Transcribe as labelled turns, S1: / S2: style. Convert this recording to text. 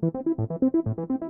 S1: フフフフ。